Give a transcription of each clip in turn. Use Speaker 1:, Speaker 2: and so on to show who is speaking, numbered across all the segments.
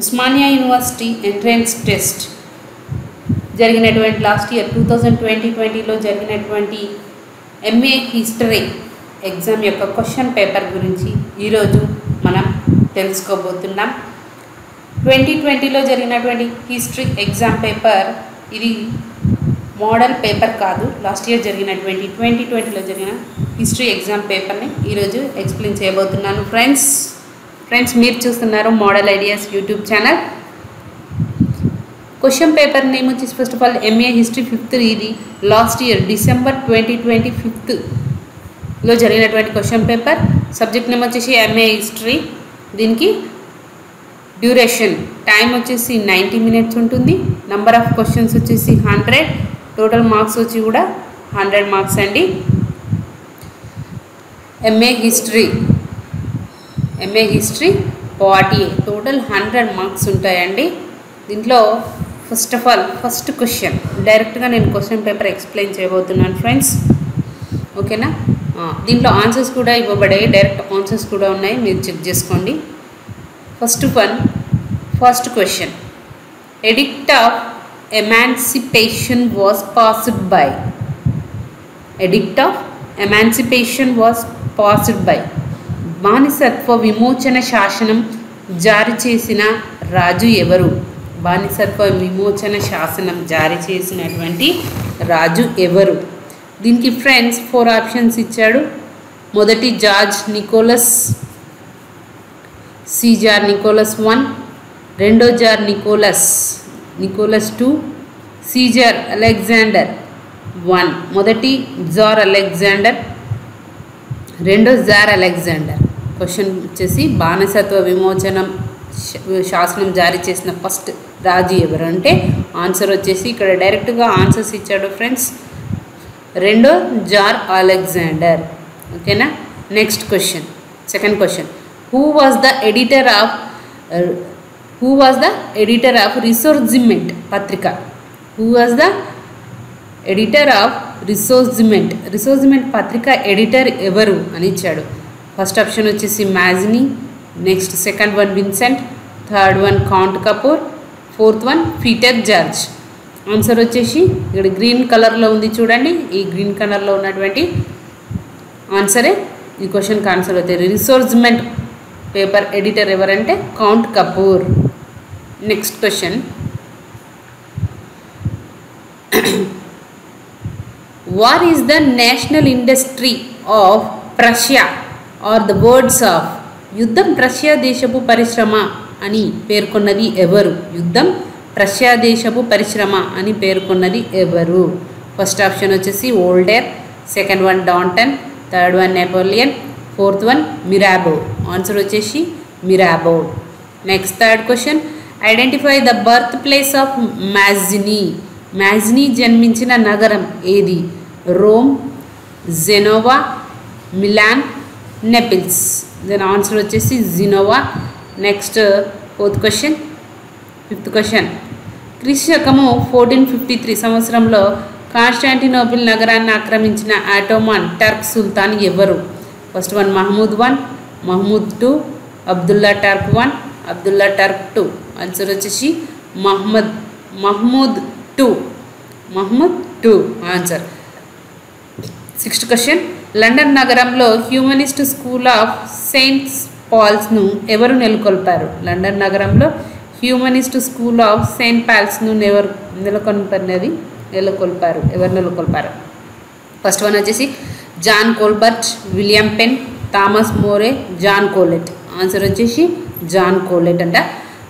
Speaker 1: Osmania university entrance test జరిగినటువంటి last year two thousand twenty ట్వంటీలో జరిగినటువంటి ఎంఏ హిస్టరీ ఎగ్జామ్ యొక్క క్వశ్చన్ పేపర్ గురించి ఈరోజు మనం తెలుసుకోబోతున్నాం. ట్వంటీ ట్వంటీలో జరిగినటువంటి హిస్టరీ ఎగ్జామ్ పేపర్ ఇది మోడల్ పేపర్ కాదు. లాస్ట్ ఇయర్ జరిగినటువంటి ట్వంటీ ట్వంటీలో జరిగిన హిస్టరీ ఎగ్జామ్ పేపర్ని ఈరోజు ఎక్స్ప్లెయిన్ చేయబోతున్నాను. ఫ్రెండ్స్ ఫ్రెండ్స్ మీరు చూస్తున్నారు model ideas YouTube channel question paper name వచ్చేసి first of all M A history fifth ఇది last year December twenty twenty ఫిఫ్త్లో జరిగినటువంటి క్వశ్చన్ పేపర్ సబ్జెక్ట్ నేమ్ వచ్చేసి ఎంఏ హిస్టరీ దీనికి డ్యూరేషన్ టైం వచ్చేసి నైంటీ మినిట్స్ ఉంటుంది. Number of questions వచ్చేసి hundred total marks వచ్చి కూడా హండ్రెడ్ మార్క్స్ అండి. M A history M A history forty total hundred marks ఉంటాయండి. దీంట్లో first of all first question డైరెక్ట్గా నేను క్వశ్చన్ పేపర్ ఎక్స్ప్లెయిన్ చేయబోతున్నాను ఫ్రెండ్స్ ఓకేనా దీంట్లో ఆన్సర్స్ కూడా ఇవ్వబడాయి. డైరెక్ట్ ఆన్సర్స్ కూడా ఉన్నాయి. మీరు చెక్ చేసుకోండి. First one first question edict of emancipation was passed by edict of emancipation was passed by బానిసత్వ విమోచన శాసనం జారీ చేసిన రాజు ఎవరు? బానిసత్వ విమోచన శాసనం జారీ చేసినటువంటి రాజు ఎవరు? దీనికి ఫ్రెండ్స్ ఫోర్ ఆప్షన్స్ ఇచ్చాడు. మొదటి George Nicholas C jar Nicholas one రెండో tsar Nicholas Nicholas two tsar Alexander one. మొదటి జార్ అలెగ్జాండర్ రెండో జార్ అలెగ్జాండర్. క్వశ్చన్ వచ్చేసి బానిసత్వ విమోచనం శాసనం జారీ చేసిన ఫస్ట్ రాజు ఎవరు? అంటే ఆన్సర్ వచ్చేసి ఇక్కడ డైరెక్ట్గా ఆన్సర్స్ ఇచ్చాడు ఫ్రెండ్స్. రెండో జార్ అలెగ్జాండర్. ఓకేనా? Next question. Second question. Who was the editor of who was the editor of Risorgimento పత్రిక? Who was the editor of Risorgimento? Risorgimento పత్రిక ఎడిటర్ ఎవరు? అని ఇచ్చాడు. ఫస్ట్ ఆప్షన్ వచ్చేసి Mazzini next second one Vincent third one Count Cavour fourth one Peter George. Answer వచ్చేసి ఇక్కడ green కలర్లో ఉంది చూడండి. ఈ గ్రీన్ కలర్లో ఉన్నటువంటి ఆన్సరే. ఈ క్వశ్చన్కి ఆన్సర్ అవుతాయి. రిసోర్స్మెంట్ పేపర్ ఎడిటర్ ఎవరంటే Count Cavour. Next question. War is the national industry of Prussia or the words of యుద్ధం ప్రష్యా దేశపు పరిశ్రమ అని పేర్కొన్నది ఎవరు? యుద్ధం ప్రష్యా దేశపు పరిశ్రమ అని పేర్కొన్నది ఎవరు? ఫస్ట్ ఆప్షన్ వచ్చేసి ఓల్డెర్ second one Danton third one Napoleon fourth one Mirabeau. Answer వచ్చేసి Mirabeau. Next third question. Identify the birth place of Mazzini. Mazzini జన్మించిన నగరం ఏది? రోమ్ జెనోవా మిలాన్ నెపిల్స్ దాని ఆన్సర్ వచ్చేసి Genoa next fourth question fifth question క్రిశకము fourteen fifty three సంవత్సరంలో Constantinople నగరాన్ని ఆక్రమించిన Ottoman Turk సుల్తాన్ ఎవరు? First one Mahmud one Mahmud two Abdullah Turk one Abdullah Turk two answer వచ్చేసి Mohammed Mahmud two Mohammed two answer sixth question London నగరంలో humanist school of saints పాల్స్ను ఎవరు నెలకొల్పారు? లండన్ నగరంలో హ్యూమనిస్ట్ స్కూల్ ఆఫ్ సెయింట్ పాల్స్ను ఎవరు నెలకొల్పన్నది నెలకొల్పారు. ఎవరు నెలకొల్పారు? ఫస్ట్ వన్ వచ్చేసి John Colbert William Penn Thomas More John Colet. Answer వచ్చేసి జాన్ కోలెట్ అంట.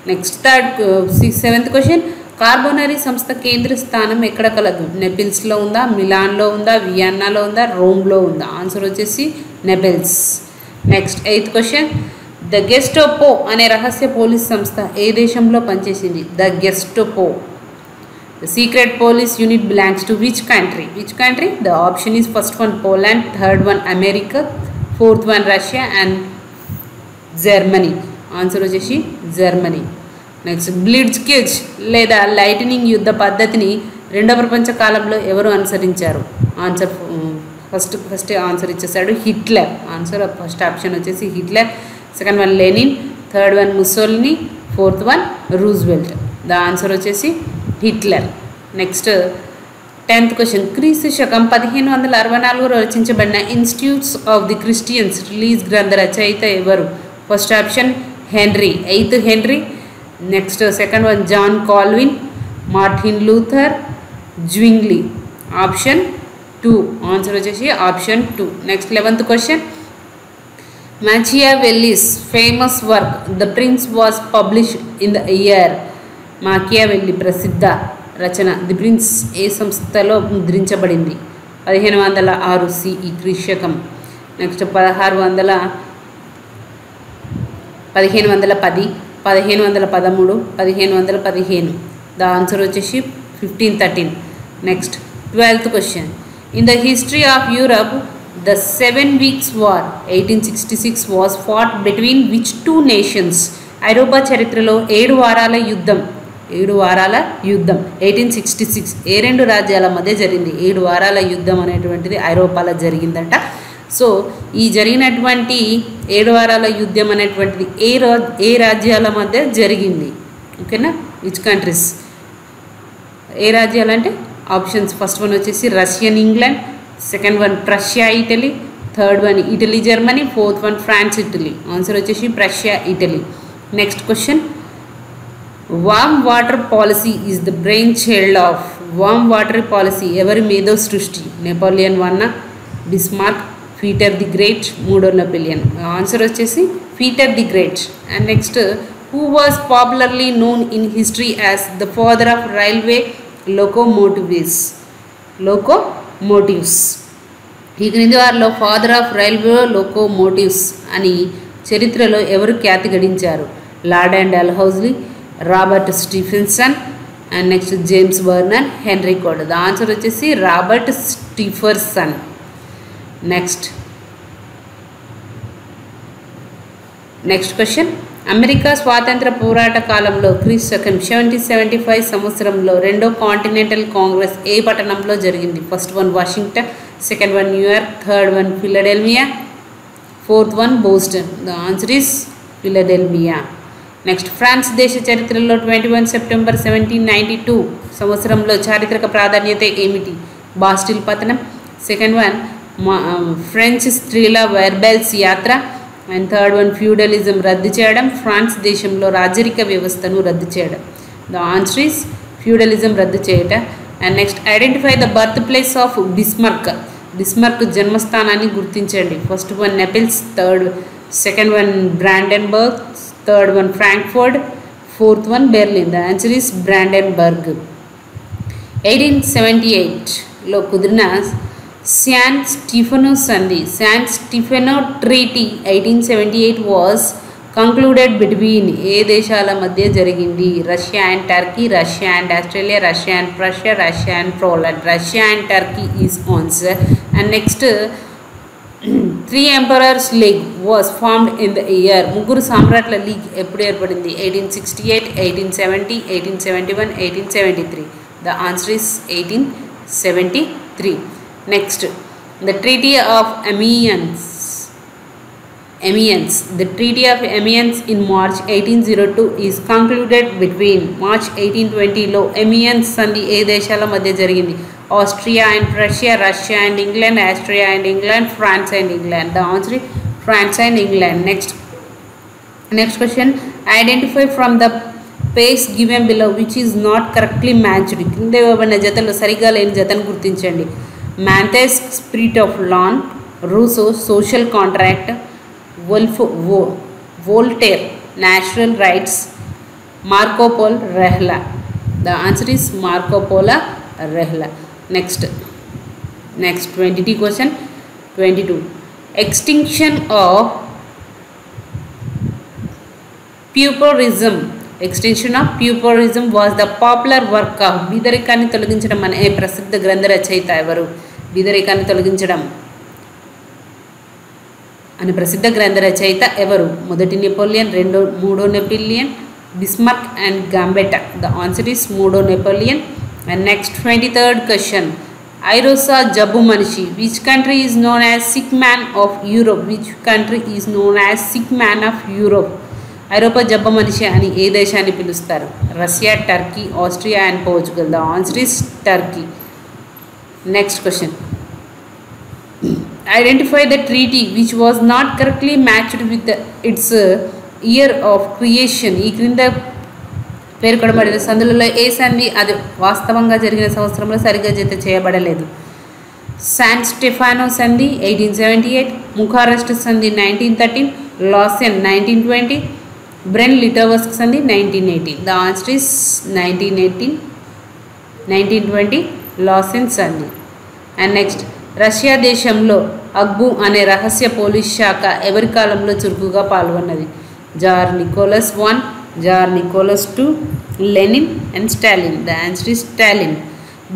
Speaker 1: Next third six seventh question. Carbonari సంస్థ కేంద్ర స్థానం ఎక్కడ కలదు? నెపిల్స్లో ఉందా? మిలాన్లో ఉందా? వియన్నాలో ఉందా? రోమ్లో ఉందా? ఆన్సర్ వచ్చేసి Naples next eighth question. The Gestapo అనే రహస్య పోలీస్ సంస్థ ఏ దేశంలో పనిచేసింది? The Gestapo. The secret police unit belongs to which country? Which country? The option is first one Poland third one America fourth one Russia and Germany. Answer వచ్చేసి Germany. Next blitzkrieg లేదా lightning యుద్ధ పద్ధతిని రెండవ ప్రపంచ కాలంలో ఎవరు అనుసరించారు? Answer first first answer ఇచ్చేసాడు హిట్లర్. ఆన్సర్ ఫస్ట్ ఆప్షన్ వచ్చేసి Hitler second one Lenin third one Mussolini fourth one Roosevelt. The answer వచ్చేసి హిట్లర్. Next tenth question. క్రీస్తు శకం పదిహేను వందల అరవై నాలుగులో రచించబడిన Institutes of the Christians religion గ్రంథ రచయిత ఎవరు? First option Henry. Eighth Henry next second one John Calvin Martin Luther Zwingli option two answer వచ్చేసి option two next eleventh question Machiavelli's famous work the Prince was publish in the year Machiavelli ప్రసిద్ధ రచన the prince ఏ సంస్థలో ముద్రించబడింది? పదిహేను వందల ఆరు CE క్రీషకం next పదహారు వందల పదిహేను వందల పది. పదిహేను వందల పదమూడు పదిహేను వందల పదిహేను. ద ఆన్సర్ వచ్చేసి fifteen thirteen. Next twelfth question in the history of Europe the seven weeks war eighteen sixty six was fought between which two nations ఐరోపా చరిత్రలో ఏడు వారాల యుద్ధం ఏడు వారాల యుద్ధం ఎయిటీన్ సిక్స్టీ సిక్స్ ఏ రెండు రాజ్యాల మధ్య జరిగింది? ఏడు వారాల యుద్ధం అనేటువంటిది ఐరోపాలో జరిగిందంట. సో ఈ జరిగినటువంటి ఏడు వారాల యుద్ధం అనేటువంటిది ఏ రా ఏ రాజ్యాల మధ్య జరిగింది? ఓకేనా? విచ్ కంట్రీస్ ఏ రాజ్యాలు అంటే? ఆప్షన్స్ ఫస్ట్ వన్ వచ్చేసి Russian England second one Prussia Italy third one Italy Germany fourth one France Italy answer వచ్చేసి Prussia Italy next question warm water policy is the brain child of warm water policy ఎవరి మేధో సృష్టి? Napoleon వన్న Bismarck Peter the great మూడో బిలియన్ answer వచ్చేసి Peter the great and next who was popularly known in history as the father of railway locomotives locomotives ఈ క్రింది వారిలో ఫాదర్ ఆఫ్ రైల్వే లోకోమోటివ్స్ అని చరిత్రలో ఎవరు ఖ్యాతి గడించారు? Lord and అల్హౌజ్లీ Robert Stephenson and next James బర్నన్ Henry Cort the answer వచ్చేసి Robert Stephenson next next question America స్వాతంత్ర పోరాట కాలంలో క్రీస్తు శకం సెవెంటీ సెవెంటీ ఫైవ్ సంవత్సరంలో రెండో కాంటినెంటల్ కాంగ్రెస్ ఏ పట్టణంలో జరిగింది? First one Washington second one New York third one Philadelphia fourth one Boston the answer is Philadelphia next France దేశ చరిత్రలో twenty one September seventeen ninety two సంవత్సరంలో చారిత్రక ప్రాధాన్యత ఏమిటి? బాస్టిల్ పతనం. సెకండ్ వన్ ఫ్రెంచ్ స్త్రీల వెర్బెల్స్ యాత్ర అండ్ థర్డ్ వన్ ఫ్యూడలిజం రద్దు చేయడం ఫ్రాన్స్ దేశంలో రాజరిక వ్యవస్థను రద్దు చేయడం. ద ఆన్సర్ ఈస్ ఫ్యూడలిజం రద్దు చేయట. And next identify the birth place of Bismarck Bismarck జన్మస్థానాన్ని గుర్తించండి. First one Naples third second one Brandenburg third one Frankfurt fourth one Berlin the answer is Brandenburg eighteen seventy ఎయిట్లో కుదిరిన San Stefano సంధి. San Stefano treaty eighteen seventy eight was concluded between ఏ దేశాల మధ్య జరిగింది? Russia and Turkey Russia and Australia Russia and Prussia Russia and Poland. Russia and Turkey is answer and next three emperors league was formed in the year. ముగ్గురు సామ్రాట్ల league ఎప్పుడు ఏర్పడింది? Eighteen sixty eight eighteen seventy eighteen seventy one eighteen seventy three. The answer is eighteen seventy three. Next the treaty of Amiens Amiens the treaty of Amiens in March eighteen zero two is concluded between March eighteen ట్వంటీలో Amiens సంధి ఏ దేశాల మధ్య జరిగింది? Austria and Russia Russia and England Austria and England France and England the answer France and England next next question identify from the pairs given below which is not correctly matched కింద ఇవ్వబడిన జతలు సరిగ్గా లేని జతను గుర్తించండి. Manthe's Spirit of Lawn, Rousseau Social Contract, Wolf, Voltaire Natural Rights, Marco Polo Rehla. The answer is Marco Polo Rehla. Next, next twenty-two question 22. Extinction of puperism extension of pauperism was the popular work of బీదరికాన్ని తొలగించడం అనే ప్రసిద్ధ గ్రంథ రచయిత ఎవరు? బీదరికాన్ని తొలగించడం అనే ప్రసిద్ధ గ్రంథ రచయిత ఎవరు? మొదటి నెపోలియన్ రెండో మూడో Napoleon Bismarck and Gambetta the answer is మూడో Napoleon and next twenty third question ఐరోసా జబ్బు మనిషి which country is known as sick man of Europe which country is known as sick man of Europe ఐరోపా జబ్బ మనిషి అని ఏ దేశాన్ని పిలుస్తారు? Russia Turkey Austria and Portugal. The answer is Turkey. Next question identify the treaty which was not correctly matched with its year of creation ఈ క్రింద పేర్కొనబడిన సందులలో ఏ సంధి అది వాస్తవంగా జరిగిన సంవత్సరంలో సరిగ్గా జత చేయబడలేదు. శాన్ స్టెఫానో సంధి ఎయిటీన్ సెవెంటీ ఎయిట్ ముఖారెస్ట్ సంధి nineteen thirteen Lausanne nineteen twenty Brest Litovsk and nineteen eighteen the answer is nineteen eighteen nineteen twenty Lausanne అంది అండ్ నెక్స్ట్ రష్యా దేశంలో అగ్బు అనే రహస్య పోలీస్ శాఖ ఎవరి కాలంలో చురుకుగా పాల్గొన్నది? Tsar Nicholas one tsar Nicholas two Lenin and Stalin the answer is Stalin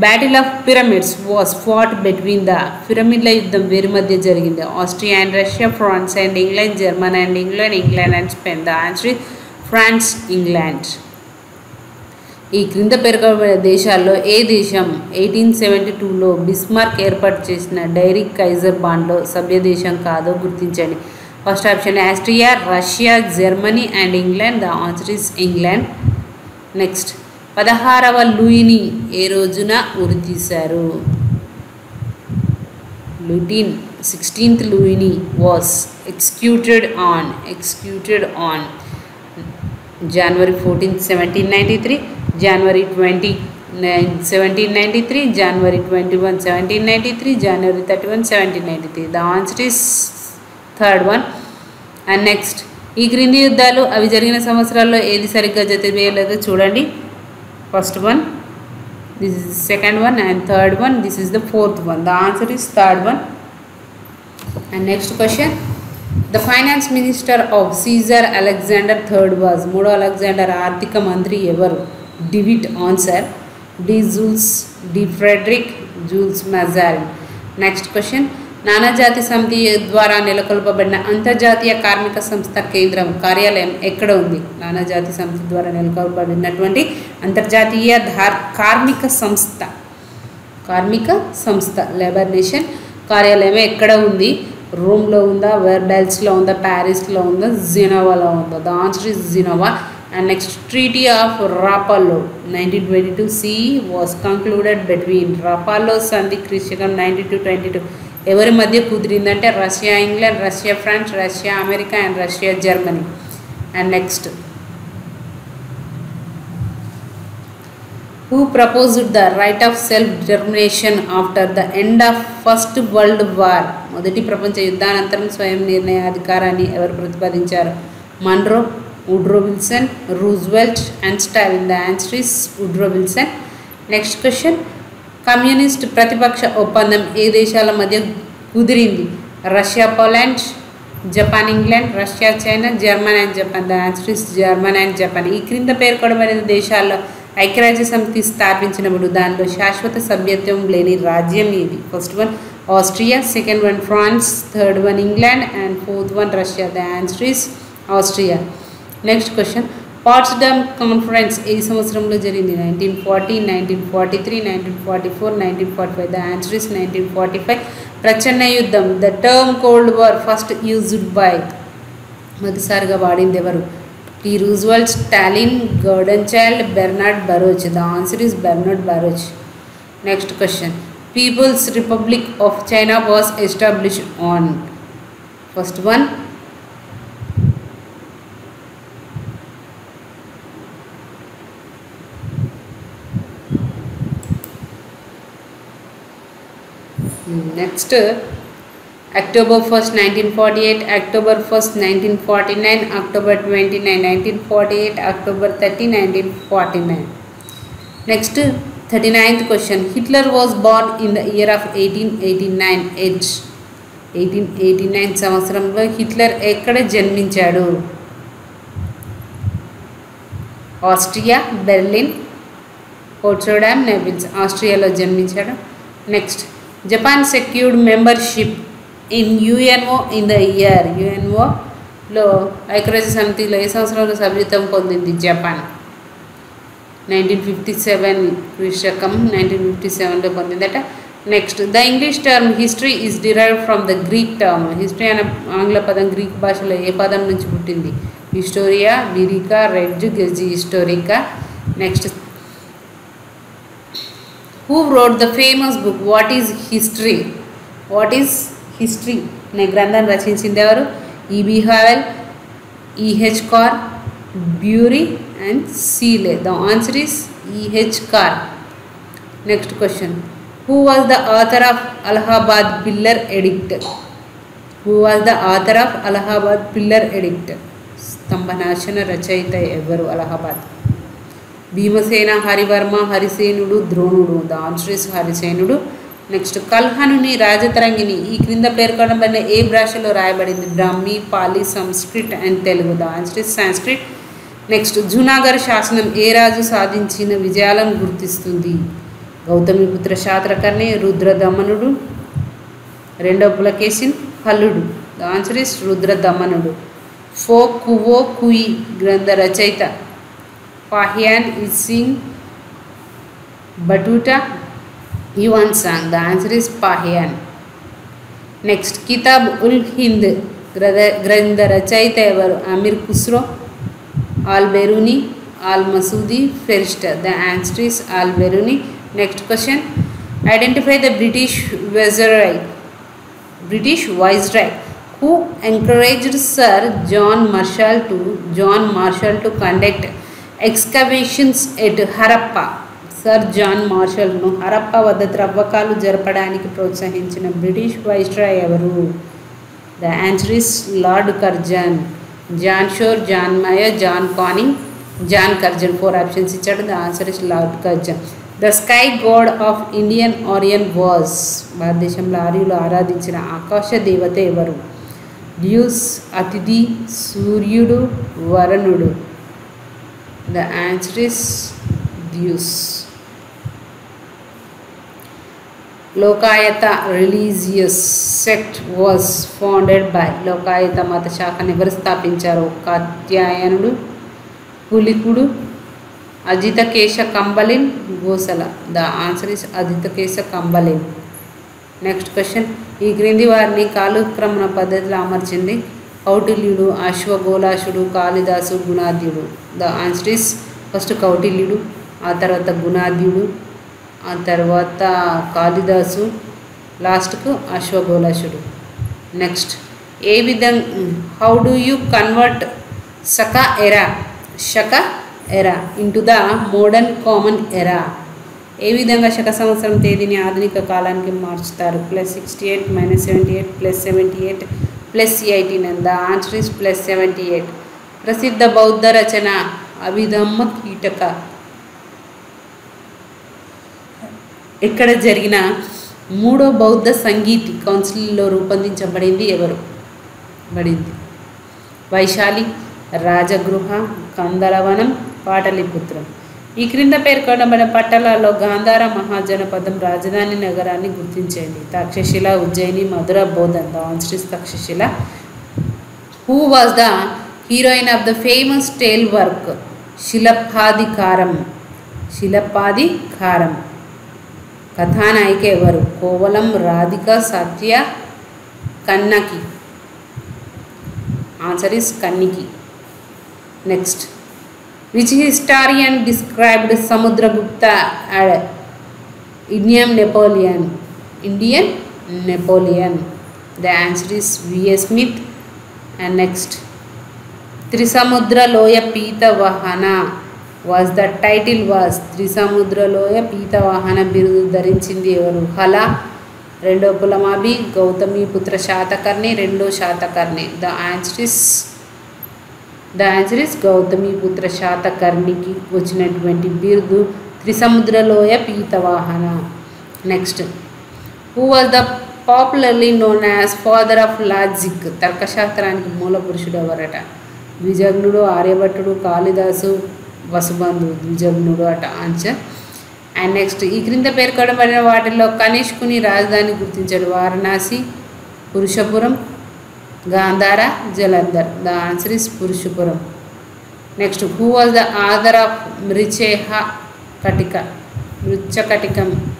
Speaker 1: battle of pyramids was fought between the పిరమిడ్ల యుద్ధం వీరి మధ్య జరిగింది. Austria and Russia France and England German and England England and Spain the answer France England ఈ క్రింద పేర్కొనబడిన దేశాల్లో ఏ దేశం eighteen seventy టూలో Bismarck ఏర్పాటు చేసిన డైరీ కైజర్ బాండ్లో సభ్య దేశం కాదో గుర్తించండి. First option Austria Russia Germany and England the answer is England next పదహారవ లూయిని ఏ రోజున ఉరి తీశారు? లూటిన్ sixteenth లూయిని was executed on executed on. January fourteenth seventeen ninety three January twenty nine seventeen ninety three January twenty one seventeen ninety three January thirty one seventeen ninety three. The answer is third one and next ఈ క్రింది యుద్ధాలు అవి జరిగిన సంవత్సరాల్లో ఏది సరిగ్గా జతవేయలేదో చూడండి. First one this is second one and third one this is the fourth one the answer is third one and next question the finance minister of tsar Alexander third was మూడో అలెగ్జాండర్ ఆర్థిక మంత్రి ఎవరు de Witte answer de Jules de Frederick Jules Mazarin next question నానాజాతి సమితి ద్వారా నెలకొల్పబడిన అంతర్జాతీయ కార్మిక సంస్థ కేంద్రం కార్యాలయం ఎక్కడ ఉంది? నానాజాతి సమితి ద్వారా నెలకొల్పబడినటువంటి అంతర్జాతీయ ధార్ కార్మిక సంస్థ. కార్మిక సంస్థ లేబర్ నేషన్ కార్యాలయం ఎక్కడ ఉంది? రోమ్లో ఉందా? వెర్బెల్స్లో ఉందా? ప్యారిస్లో ఉందా? జినోవాలో ఉందా? The answer is Geneva. And next treaty of Rapallo nineteen twenty two C was concluded between Rapallo సంధి క్రిషకం నైన్టీ టూ ట్వంటీ టూ. ఎవరి మధ్య కుదిరిందంటే Russia England Russia France Russia America and Russia Germany. And next who proposed the right of self determination after the end of first world war మొదటి ప్రపంచ యుద్ధానంతరం స్వయం నిర్ణయ అధికారాన్ని ఎవరు ప్రతిపాదించారు? Monroe Woodrow Wilson Roosevelt and Stalin the answer is Woodrow Wilson next question communist ప్రతిపక్ష ఒప్పందం ఏ దేశాల మధ్య కుదిరింది? Russia Poland Japan England Russia China German and Japan the answer is German and Japan ఈ క్రింద పేర్కొనబడిన దేశాల్లో ఐక్యరాజ్య సమితి స్థాపించినప్పుడు దానిలో శాశ్వత సభ్యత్వం లేని రాజ్యం ఇది. First one Austria second one France third one England and fourth one Russia the answer is Austria next question Potsdam conference ఏ సంవత్సరంలో జరిగింది? Nineteen forty nineteen forty three nineteen forty four nineteen forty five the answer is nineteen forty five ప్రచన్న యుద్ధం. The term cold war first used by మొదటిసారిగా వాడింది ఎవరు? T. Roosevelt, Stalin, Gordonchild, Bernard Baruch. The answer is Bernard Baruch. Next question. People's Republic of China was established on. First one. Hmm, next, next October first nineteen forty eight October first nineteen forty nine October twenty nine nineteen forty eight October thirty nineteen forty nine next thirty ninth question Hitler was born in the year of eighteen eighty nine eighteen eighty nine nine సంవత్సరంలో Hitler ఎక్కడ జన్మించాడు Austria Berlin పోర్చోడామ్ నెబిల్స్ ఆస్ట్రియాలో జన్మించాడు next Japan secured membership in UNO in the year యుఎన్ఓలో ఐక్యరాజ్య సమితిలో ఏ సంవత్సరంలో సభ్యత్వం పొందింది జపాన్? నైన్టీన్ ఫిఫ్టీ సెవెన్ విశకం నైన్టీన్ ఫిఫ్టీ సెవెన్లో పొందిందట. Next the English term history is derive from the Greek term history అనే ఆంగ్ల పదం గ్రీక్ భాషలో ఏ పదం నుంచి పుట్టింది? హిస్టోరియా విరికా రెడ్ Gezi historica next who wrote the famous book what is history what is history అనే గ్రంథం రచించింది ఎవరు? EB Havell EH Carr Bury and Seeley the answer is EH Carr next question who was the author of Allahabad pillar edict who was the author of Allahabad pillar edict స్తంభనాశన రచయిత ఎవరు? అలహాబాద్ భీమసేన హరివర్మ హరిసేనుడు ద్రోణుడు the answer is హరిసేనుడు next కల్హనుని రాజతరంగిని ఈ క్రింద పేర్కొనబడిన ఏ భాషలో రాయబడింది? Brahmi Pali Sanskrit and Telugu. The answer is Sanskrit. Next Junagarh శాసనం ఏ రాజు సాధించిన విజయాలను గుర్తిస్తుంది? గౌతమిపుత్ర శాత్రకర్ణి రుద్రదమనుడు. రెండో పులకేసిన్ హల్లుడు ద ఆన్సర్ ఇస్ రుద్రదమనుడు. ఫో కువో కుయి గ్రంథ రచయిత. Fahien Itsing Batuta Yuan Tsang the answer is Fahien next Kitab ul Hind గ్రంథ గ్రంథ రచయిత ఎవరు Amir Khusro Al Biruni Al Masudi Ferishta the answer is Al Biruni next question identify the British వెజరై British viceroy who encouraged Sir John Marshall to John Marshall to conduct excavations at Harappa. Sir John మార్షల్ను Harappa వద్ద త్రవ్వకాలు జరపడానికి ప్రోత్సహించిన British viceroy ఎవరు? The answer is Lord Curzon John Shore John Mayo John Canning John Curzon. Four options ఇచ్చాడు. The answer is Lord Curzon. The sky god of Indian Aryan was భారతదేశంలో ఆర్యులు ఆరాధించిన ఆకాశ దేవత ఎవరు? డ్యూస్ అతిథి సూర్యుడు వరుణుడు. The answer is Dyaus. Lokayata religious sect was founded by Lokayata మత శాఖను ఎవరు స్థాపించారు? కాత్యాయనుడు పులికుడు Ajitakesha Kambalin Gosala. The answer is Ajitakesha Kambalin. Next question ఈ క్రింది వారిని కాలుక్రమణ పద్ధతిలో అమర్చింది కౌటిల్యుడు అశ్వగోలాసుడు కాళిదాసు గుణాద్యుడు ద ఆన్సర్ ఇస్ ఫస్ట్ కౌటిల్యుడు ఆ తర్వాత గుణాద్యుడు ఆ తర్వాత కాళిదాసు లాస్ట్కు అశ్వగోలాసుడు నెక్స్ట్ ఏ విధంగా how do you convert Saka era? Saka era into the modern common ఎరా. ఏ విధంగా శక సంవత్సరం తేదీని ఆధునిక కాలానికి మార్చుతారు? Plus sixty eight minus seventy eight plus seventy eight plus eighteen the answer is plus seventy eight. ప్రసిద్ధ బౌద్ధ రచన అభిధమ్మ కీటక. ఇక్కడ జరిగిన మూడో బౌద్ధ సంగీతి కౌన్సిల్లో రూపొందించబడింది ఎవరు? బడింది వైశాలి రాజగృహ కందలవనం పాటలిపుత్రం. ఈ క్రింద పేర్కొనబడిన పట్టణాల్లో గాంధార మహాజనపదం రాజధాని నగరాన్ని గుర్తించండి Takshashila Ujjayini Mathura Bodhan the answer Takshashila. Who was the heroine of the famous tale work Silappadikaram Silappadikaram కథానాయిక ఎవరు Kovalam Radhika Satya Kannagi. Answer is Kannagi. Next which historian described Samudragupta Indian Napoleon Indian Napoleon the answer is VS Smith and next Trisamudra లోయ Pitavahana was the title was త్రిసముద్రలోయ Pitavahana బిరుదు ధరించింది ఎవరు హల రెండో పులమాబి గౌతమి పుత్ర శాతకర్ణి రెండో Satakarni the answer is the answer is Gautami putra శాతకర్ణికి వచ్చినటువంటి బిరుదు త్రిసముద్రలోయ Pitavahana next who was the popularly known as father of logic తర్కశాస్త్రానికి మూల పురుషుడు ఎవరట? విజగ్నుడు ఆర్యభట్టుడు కాళిదాసు వసుబంధు ద్విజగ్నుడు అట ఆన్సర్ అండ్ నెక్స్ట్ ఈ క్రింద పేర్కొనబడిన వాటిల్లో కనిష్కుని రాజధాని గుర్తించాడు Varanasi Purushapuram Gandhara Jalandhar. The answer is Purushapuram. Next who was the author of Mrichchhakatika? Mrichchhakatikam.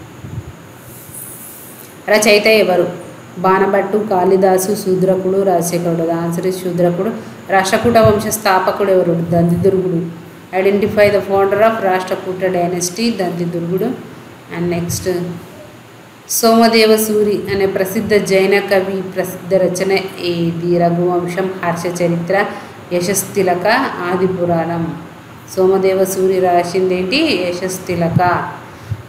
Speaker 1: రచయిత ఎవరు? బాణభట్టు కాళిదాసు శూద్రకుడు రాజశేఖరుడు. ద ఆన్సర్ ఇస్ శూద్రకుడు. రాష్ట్రకూట వంశ స్థాపకుడు ఎవరు? దందిదుర్గుడు identify the founder of Rashtrakuta dynasty దంతిదుర్గుడు and next Somadeva Suri అనే ప్రసిద్ధ జైన కవి ప్రసిద్ధ రచన ఏది రఘువంశం హర్ష చరిత్ర యశస్తిలక ఆది పురాణం సోమదేవ సూరి రాసిందేంటి యశస్తిలక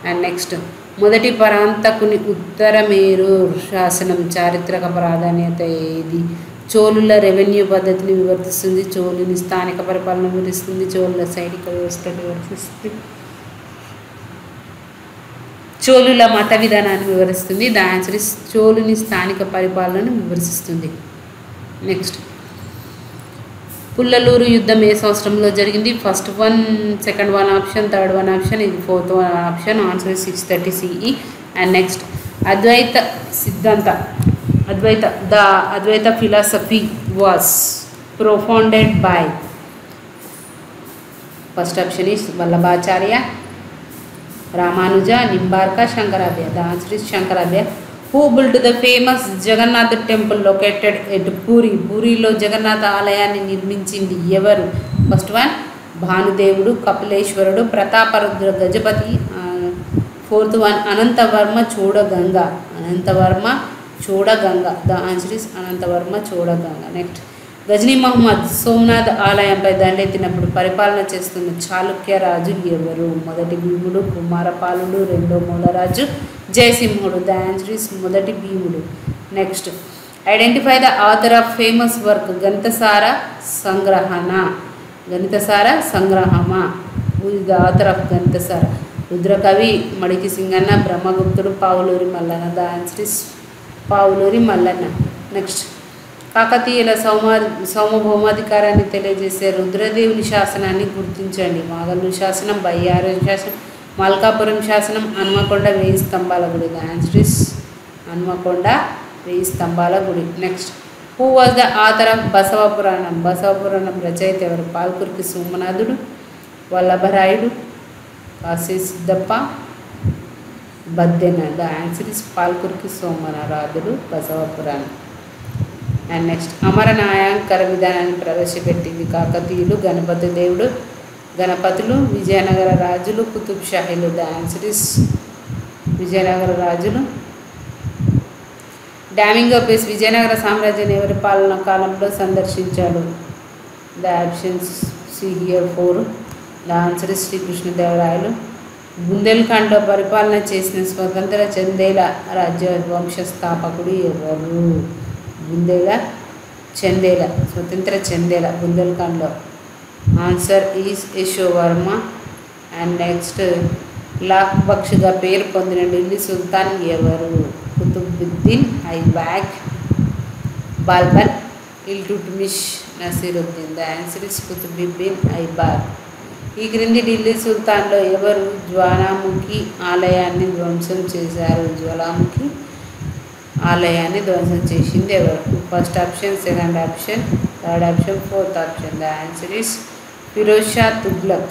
Speaker 1: అండ్ నెక్స్ట్ మొదటి పరాంతకుని ఉత్తరమేరు శాసనం చారిత్రక ప్రాధాన్యత ఏది చోళుల రెవెన్యూ పద్ధతిని వివరిస్తుంది చోళుని స్థానిక పరిపాలన వివరిస్తుంది చోళుల సైనిక వ్యవస్థను వివరిస్తుంది చోళుల మత విధానాన్ని వివరిస్తుంది. దాని చోళుని స్థానిక పరిపాలనను వివరిస్తుంది. నెక్స్ట్ పుల్లలూరు యుద్ధం ఏ సంవత్సరంలో జరిగింది? First one second one option third one option ఇది fourth one option answer six thirty CE and next Advaita సిద్ధాంత. Advaita the Advaita philosophy was propounded by first option is Vallabhacharya Ramanuja Nimbarka Shankaracharya the answer is Shankaracharya who built the famous Jagannath temple located at Puri పూరిలో జగన్నాథ ఆలయాన్ని నిర్మించింది ఎవరు? First one భానుదేవుడు కపిలేశ్వరుడు Prataparudra Gajapati fourth one Anantavarma Chodaganga. Anantavarma Chodaganga. The answer is Anantavarma Chodaganga. Next. Ghazni Mohammad Somnath ఆలయంపై దండెత్తినప్పుడు పరిపాలన చేస్తున్న చాళుక్య రాజు ఎవరు? మొదటి భీముడు కుమారపాలుడు రెండో మూలరాజు జయసింహుడు. ద ఆన్సర్ ఇస్ మొదటి భీముడు. Next. Identify the author of famous work Ganitasara Sangraha. Ganitasara సంగ్రహమ? Is the author of Ganitasara. Rudrakavi Madiki Singanna బ్రహ్మగుప్తుడు Pavuluri Mallana. The answer is Pavuluri Mallana. Next. కాకతీయుల సౌమా సౌమభౌమాధికారాన్ని తెలియజేసే రుద్రదేవుని శాసనాన్ని గుర్తించండి. మాగల్లు శాసనం బయ్యారు శాసనం మల్కాపురం శాసనం హన్మకొండ వెయ్యి స్తంభాల గుడి. ద ఆన్సర్ ఇస్ హన్మకొండ వెయ్యి స్తంభాల గుడి. Next who was the author of Basava Puranam? Basava Puranam రచయిత ఎవరు? పాల్కురికి సోమనాథుడు Vallabharayudu Kashi Siddhappa Baddena the answer is Palkuriki సోమనారాధుడు Basavapuranam and next అమరనాయాంకర విధానాన్ని ప్రవేశపెట్టింది కాకతీయులు గణపతి దేవుడు గణపతులు విజయనగర రాజులు కుతుబ్ షాహీలు. ద ఆన్సర్ ఇస్ విజయనగర రాజులు. డామింగ్ ఆఫీస్ విజయనగర సామ్రాజ్యాన్ని ఎవరి పాలన కాలంలో సందర్శించాడు? The options see here four the answer is Srikrishnadevarayalu బుందేల్ఖండ్లో పరిపాలన చేసిన స్వతంత్ర చందేల రాజ్య వంశస్థాపకుడు ఎవరు? బుందేల చందేల స్వతంత్ర Chandela బుందేల్ఖండ్లో. Answer is Yashovarma and next Lakh బక్షుగా పేరు పొందిన ఢిల్లీ సుల్తాన్ ఎవరు? Qutbuddin Aibak Balban Iltutmish Nasiruddin. The answer is Qutbuddin Aibak. ఈ క్రింది ఢిల్లీ సుల్తాన్లో ఎవరు జ్వాలాముఖి ఆలయాన్ని ధ్వంసం చేశారు? జ్వాలాముఖి ఆలయాన్ని ధ్వంసం చేసింది ఎవరు? First option second option third option fourth option. The answer is Firoz Shah Tughlaq.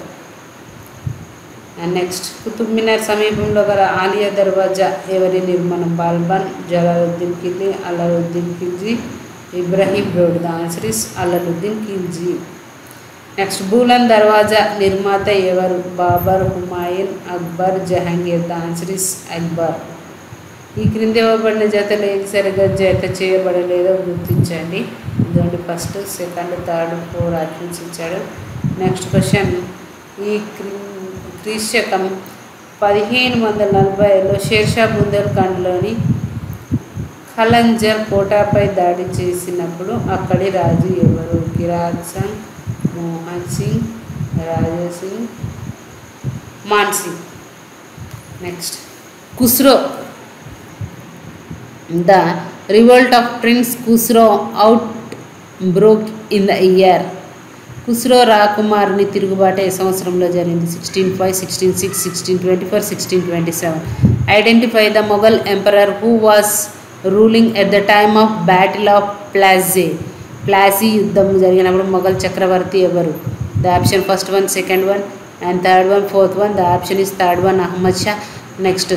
Speaker 1: And next Qutub Minar సమీపంలో గల ఆలియా దర్వాజా ఎవరి నిర్మాణం? Balban Jalaluddin Khilji Alauddin Khilji Ibrahim Lodi. The answer is Alauddin Khilji. Next Buland Darwaza నిర్మాత ఎవరు? Babur Humayun Akbar Jahangir. The Akbar. ఈ క్రింద ఇవ్వబడిన జతలు ఏది సరిగ్గా జత చేయబడలేదో గుర్తించండి. ఇదండి first second third four options ఇచ్చాడు నెక్స్ట్ క్వశ్చన్. ఈ క్రి క్రీశకం పదిహేను వందల నలభైలో షేర్షా బుందేల్ఖండ్లోని ఖలంజర్ కోటాపై దాడి చేసినప్పుడు అక్కడి రాజు ఎవరు? Kirat Mohan Singh Raja Singh Man Singh. Next Khusro the revolt of prince Khusro out broke in the year. Khusro రాకుమార్ని తిరుగుబాటు ఏ సంవత్సరంలో జరిగింది. Sixteen five sixteen six sixteen twenty four sixteen twenty seven identify the Mughal emperor who was ruling at the time of battle of Plassey Plassey యుద్ధం జరిగినప్పుడు మొఘల్ చక్రవర్తి ఎవరు? The option first one second one and third one fourth one the option is third one Ahmad Shah. Next.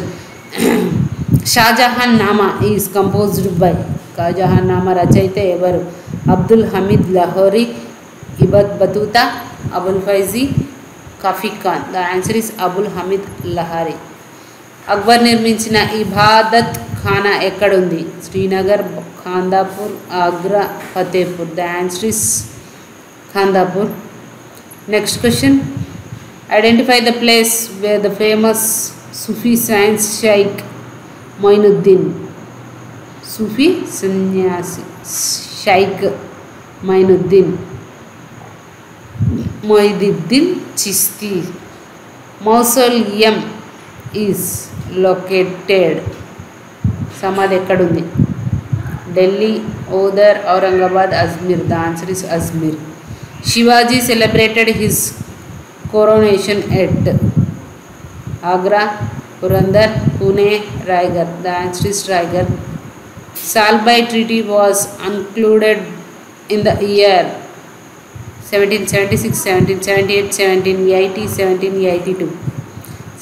Speaker 1: Shahjahan Nama is composed by Shahjahan Nama రచయిత ఎవరు? Abdul Hamid Lahori Ibn Battuta Abul Faizi Khafi Khan. The answer is Abul Hamid Lahori. Akbar నిర్మించిన ఇబాదత్ ఖానా ఎక్కడుంది? Srinagar Khandapur Agra Fatehpur. The answer is Khandapur. Next question identify the place where the famous Sufi saints Shaikh Moinuddin Sufi సన్యాసి Shaikh Moinuddin Moinuddin Chishti mausoleum is located సమాధి ఎక్కడుంది Delhi other Aurangabad Ajmer the answer is Ajmer Shivaji celebrated his coronation at Agra Purandar Pune Raigad the answer is Raigad Salbai treaty was concluded in the year seventeen seventy six seventeen seventy eight seventeen eighty seventeen eighty two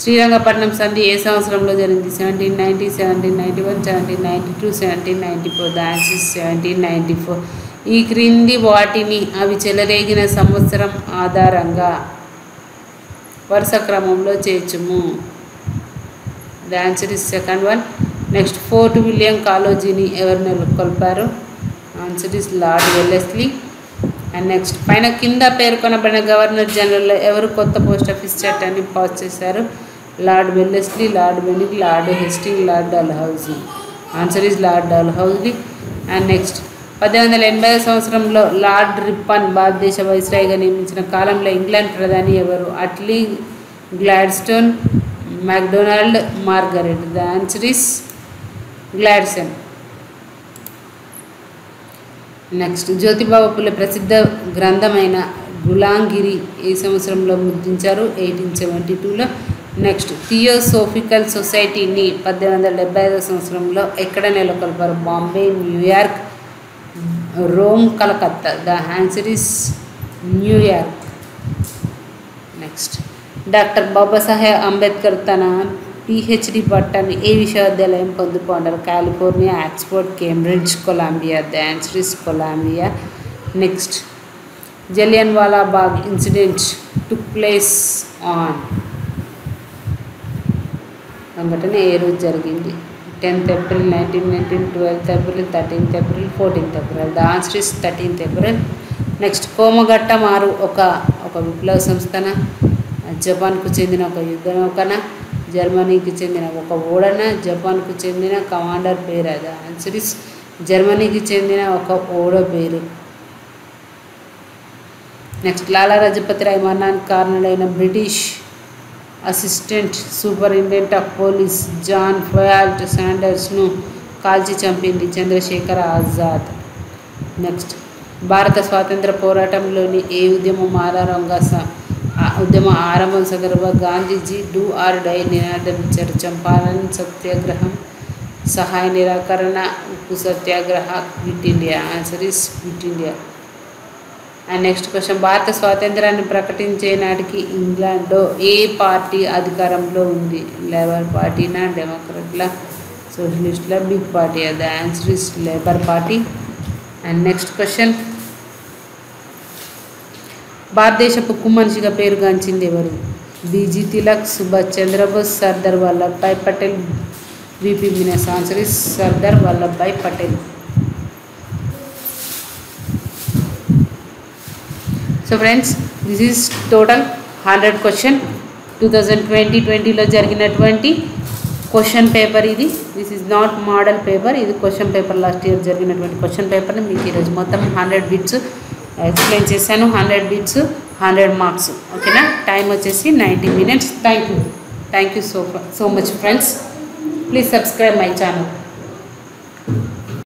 Speaker 1: Srirangapatnam సంధి ఏ సంవత్సరంలో జరిగింది? Seventeen ninety seventeen ninety one seventeen ninety two seventeen ninety four the seventeen ninety four ఈ క్రింది వాటిని అవి చెలరేగిన సంవత్సరం ఆధారంగా వరుస క్రమంలో చేర్చుము. The answer is second one next Fort William కాలోజీని ఎవరు నెలకొల్పారు? Answer is Lord Wellesley and next పైన కింద పేర్కొనబడిన గవర్నర్ జనరల్ ఎవరు కొత్త పోస్ట్ ఆఫీస్ చట్టాన్ని పాస్ చేశారు? Lord Wellesley Lord Bentinck Lord Hastings Lord Dalhousie. Answer is Lord Dalhousie. And next పద్దెనిమిది వందల ఎనభై సంవత్సరంలో లార్డ్ రిప్పన్ భారతదేశ వైస్రాయిగా నియమించిన కాలంలో ఇంగ్లాండ్ ప్రధాని ఎవరు? Attlee Gladstone MacDonald Margaret. The answer is Gladstone. Next Jyotiba Phule ప్రసిద్ధ గ్రంథమైన గులాంగిరి ఏ సంవత్సరంలో ముద్రించారు? ఎయిటీన్ సెవెంటీ టూలో నెక్స్ట్ థియోసోఫికల్ సొసైటీని పద్దెనిమిది వందల డెబ్బై ఐదో సంవత్సరంలో ఎక్కడ నెలకొల్పారు? Bombay New York Rome Calcutta the answer is New York next doctor Babasaheb Ambedkar తన పిహెచ్డి పట్టాన్ని ఏ విశ్వవిద్యాలయం పొందుకుంటారు California Oxford Cambridge Columbia the answer is Columbia next Jallianwala Bagh incident took place on సంఘటన ఏ రోజు జరిగింది? Tenth April nineteen nineteen twelfth April thirteenth April fourteenth April. The answer is thirteenth April. Next Komagata Maru ఒక ఒక విప్లవ సంస్థన జపాన్కు చెందిన ఒక యుద్ధ నౌకన జర్మనీకి చెందిన ఒక ఓడన జపాన్కు చెందిన కమాండర్ పేరు అది. ఆన్సర్ ఇస్ జర్మనీకి చెందిన ఒక ఓడ పేరు. నెక్స్ట్ లాలా లజపతి రాయ్ మరణానికి కారణుడైన British assistant superintendent of police John ఫయాల్ట్ శాండర్స్ను కాల్చి చంపింది చంద్రశేఖర్ ఆజాద్. నెక్స్ట్ భారత స్వాతంత్ర పోరాటంలోని ఏ ఉద్యమం ఆధారంగా స ఉద్యమ ఆరంభం సందర్భంగా గాంధీజీ డూ ఆర్ డై నినాదించారు. చంపారన్ సత్యాగ్రహం సహాయ నిరాకరణ ఉప్పు సత్యాగ్రహ Quit India answer is Quit India. And next question భారత స్వాతంత్రాన్ని ప్రకటించే నాటికి ఇంగ్లాండ్లో ఏ పార్టీ అధికారంలో ఉంది? లేబర్ పార్టీనా డెమోక్రట్ల సోషలిస్ట్ల Whig Party. The answer is Labour Party. And next question భారతదేశపు కుమ్మనిషిగా పేరుగాంచింది ఎవరు? BG Tilak Subhash Chandrabose Sardar Vallabhbhai Patel VP Menon answer is Sardar Vallabhbhai Patel so friends this is total hundred question two thousand twenty ట్వంటీలో జరిగినటువంటి question paper ఇది. This is not model paper ఇది question paper last year జరిగినటువంటి question పేపర్ని మీకు ఈరోజు మొత్తం hundred bits explain చేశాను. హండ్రెడ్ బిట్స్ హండ్రెడ్ మార్క్స్ ఓకేనా టైం వచ్చేసి ninety minutes thank you thank you so so much friends please subscribe my channel